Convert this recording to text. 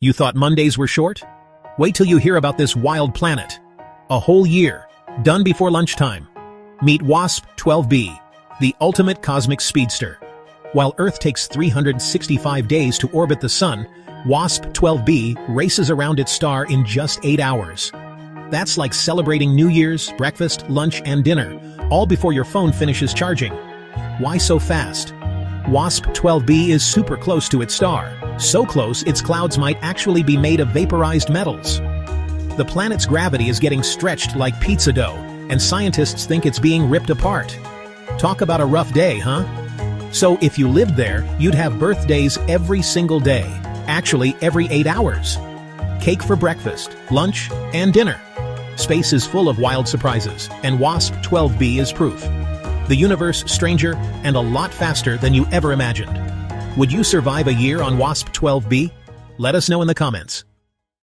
You thought Mondays were short? Wait till you hear about this wild planet. A whole year, done before lunchtime. Meet WASP-12b, the ultimate cosmic speedster. While Earth takes 365 days to orbit the Sun, WASP-12b races around its star in just 8 hours. That's like celebrating New Year's, breakfast, lunch, and dinner, all before your phone finishes charging. Why so fast? WASP-12b is super close to its star, so close its clouds might actually be made of vaporized metals. The planet's gravity is getting stretched like pizza dough, and scientists think it's being ripped apart. Talk about a rough day, huh? So if you lived there, you'd have birthdays every single day, actually every eight hours. Cake for breakfast, lunch, and dinner. Space is full of wild surprises, and WASP-12b is proof. The universe stranger and a lot faster than you ever imagined. Would you survive a year on WASP-12b? Let us know in the comments.